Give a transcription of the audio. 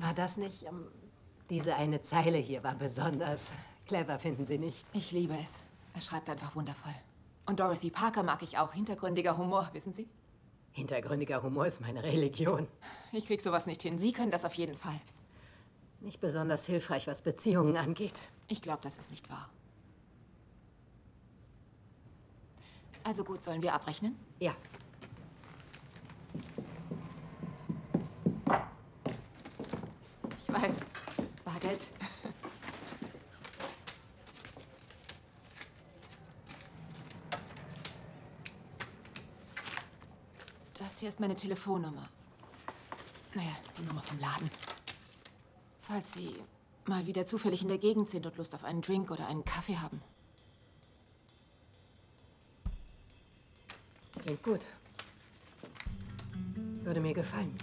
War das nicht... Um, diese eine Zeile hier war besonders clever, finden Sie nicht? Ich liebe es. Er schreibt einfach wundervoll. Und Dorothy Parker mag ich auch. Hintergründiger Humor, wissen Sie? Hintergründiger Humor ist meine Religion. Ich krieg sowas nicht hin. Sie können das auf jeden Fall. Nicht besonders hilfreich, was Beziehungen angeht. Ich glaube, das ist nicht wahr. Also gut, sollen wir abrechnen? Ja. Weiß. Bargeld. Das hier ist meine Telefonnummer. Naja, die Nummer vom Laden. Falls Sie mal wieder zufällig in der Gegend sind und Lust auf einen Drink oder einen Kaffee haben. Klingt gut. Würde mir gefallen.